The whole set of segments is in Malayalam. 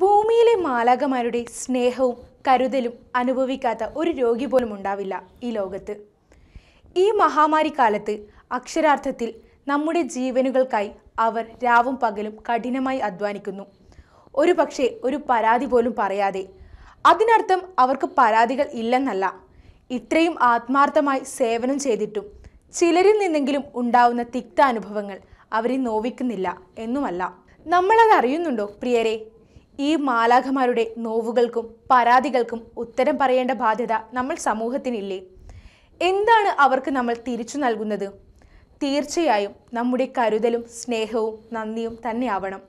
ഭൂമിയിലെ മാലാകമാരുടെ സ്നേഹവും കരുതലും അനുഭവിക്കാത്ത ഒരു രോഗി പോലും ഉണ്ടാവില്ല ഈ ലോകത്ത്. ഈ മഹാമാരി കാലത്ത് അക്ഷരാർത്ഥത്തിൽ നമ്മുടെ ജീവനുകൾക്കായി അവർ രാവും പകലും കഠിനമായി അധ്വാനിക്കുന്നു. ഒരു പക്ഷേ ഒരു പരാതി പോലും പറയാതെ. അതിനർത്ഥം അവർക്ക് പരാതികൾ ഇല്ലെന്നല്ല. ഇത്രയും ആത്മാർത്ഥമായി സേവനം ചെയ്തിട്ടും ചിലരിൽ നിന്നെങ്കിലും ഉണ്ടാവുന്ന തിക്ത അനുഭവങ്ങൾ അവരെ നോവിക്കുന്നില്ല എന്നുമല്ല. നമ്മളത് അറിയുന്നുണ്ടോ പ്രിയരെ? ഈ മാലാഖമാരുടെ നോവുകൾക്കും പരാതികൾക്കും ഉത്തരം പറയേണ്ട ബാധ്യത നമ്മൾ സമൂഹത്തിനില്ലേ? എന്താണ് അവർക്ക് നമ്മൾ തിരിച്ചു നൽകുന്നത്? തീർച്ചയായും നമ്മുടെ കരുതലും സ്നേഹവും നന്ദിയും തന്നെയാവണം.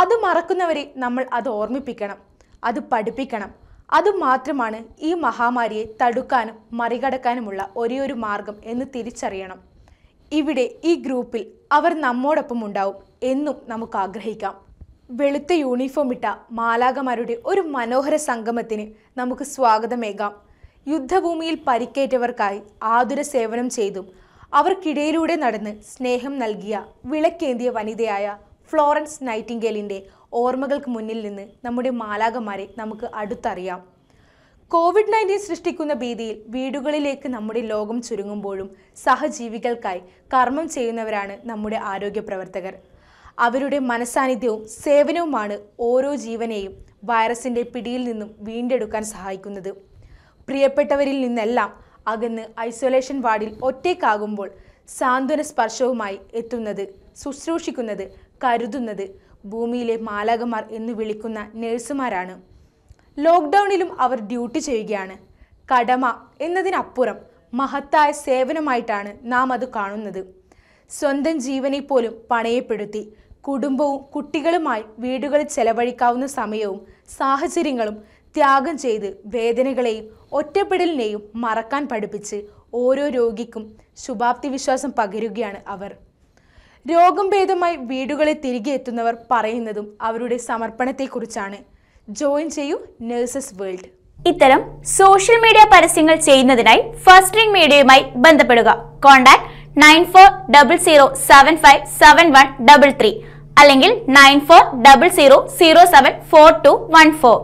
അത് മറക്കുന്നവരെ നമ്മൾ അത് ഓർമ്മിപ്പിക്കണം അത് പഠിപ്പിക്കണം. അത് മാത്രമാണ് ഈ മഹാമാരിയെ തടുക്കാനും മറികടക്കാനുമുള്ള ഒരേയൊരു മാർഗം എന്ന് തിരിച്ചറിയണം. ഇവിടെ ഈ ഗ്രൂപ്പിൽ അവർ നമ്മോടൊപ്പം ഉണ്ടാവും എന്നും നമുക്ക് ആഗ്രഹിക്കാം. വെളുത്ത യൂണിഫോം ഇട്ട മാലാകമാരുടെ ഒരു മനോഹര സംഗമത്തിന് നമുക്ക് സ്വാഗതമേകാം. യുദ്ധഭൂമിയിൽ പരിക്കേറ്റവർക്കായി ആതുര സേവനം ചെയ്തും അവർക്കിടയിലൂടെ നടന്ന് സ്നേഹം നൽകിയ വിളക്കേന്തിയ വനിതയായ ഫ്ലോറൻസ് നൈറ്റിംഗേലിന്റെ ഓർമ്മകൾക്ക് മുന്നിൽ നിന്ന് നമ്മുടെ മാലാകമാരെ നമുക്ക് അടുത്തറിയാം. കോവിഡ് നയന്റീൻ സൃഷ്ടിക്കുന്ന ഭീതിയിൽ വീടുകളിലേക്ക് നമ്മുടെ ലോകം ചുരുങ്ങുമ്പോഴും സഹജീവികൾക്കായി കർമ്മം ചെയ്യുന്നവരാണ് നമ്മുടെ ആരോഗ്യ പ്രവർത്തകർ അവരുടെ മനസാന്നിധ്യവും സേവനവുമാണ് ഓരോ ജീവനെയും വൈറസിന്റെ പിടിയിൽ നിന്നും വീണ്ടെടുക്കാൻ സഹായിക്കുന്നത്. പ്രിയപ്പെട്ടവരിൽ നിന്നെല്ലാം അകന്ന് ഐസൊലേഷൻ വാർഡിൽ ഒറ്റയ്ക്കാകുമ്പോൾ സാന്ത്വന സ്പർശവുമായി എത്തുന്നത് ശുശ്രൂഷിക്കുന്നത് കരുതുന്നത് ഭൂമിയിലെ മാലകമാർ എന്ന് വിളിക്കുന്ന നഴ്സുമാരാണ്. ലോക്ക്ഡൗണിലും അവർ ഡ്യൂട്ടി ചെയ്യുകയാണ്. കടമ എന്നതിനപ്പുറം മഹത്തായ സേവനമായിട്ടാണ് നാം അത് കാണുന്നത്. സ്വന്തം ജീവനെ പോലും പണയപ്പെടുത്തി. കുടുംബവും കുട്ടികളുമായി വീടുകളിൽ ചെലവഴിക്കാവുന്ന സമയവും സാഹചര്യങ്ങളും ത്യാഗം ചെയ്ത് വേദനകളെയും ഒറ്റപ്പെടലിനെയും മറക്കാൻ പഠിപ്പിച്ച് ഓരോ രോഗിക്കും ശുഭാപ്തി വിശ്വാസം പകരുകയാണ് അവർ. രോഗം ഭേദമായി വീടുകളിൽ തിരികെ എത്തുന്നവർ പറയുന്നതും അവരുടെ സമർപ്പണത്തെക്കുറിച്ചാണ്. ജോയിൻ ചെയ്യൂ നഴ്സസ് വേൾഡ് ഇത്തരം സോഷ്യൽ മീഡിയ പരസ്യങ്ങൾ ചെയ്യുന്നതിനായി ഫസ്റ്റ് റിംഗ് മീഡിയയുമായി ബന്ധപ്പെടുക. Contact nine four double zero seven five seven one double three അല്ലെങ്കിൽ nine four double zero zero seven four two one four